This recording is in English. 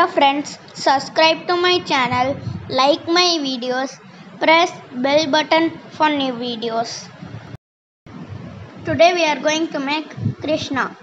Hello friends, subscribe to my channel, like my videos, press bell button for new videos. Today we are going to make Krishna.